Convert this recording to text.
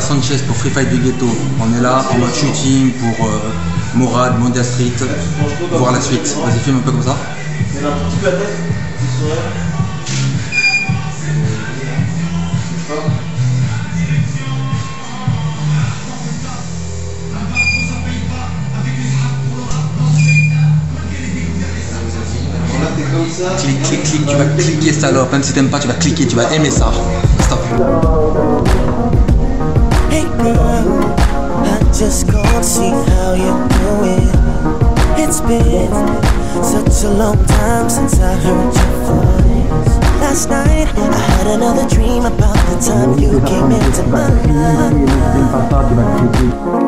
Sanchez pour Free Fight du Ghetto. On est là en mode shooting pour euh, Morad, Mondia Street, voir la suite. Vas-y, filme un peu comme ça. Clique, clique, clique, tu vas cliquer salope. Même si t'aimes pas, tu vas cliquer, tu vas aimer ça. Stop. Just called to see how you're doing. It's been such a long time since I heard your voice. Last night I had another dream about the time you came into my life.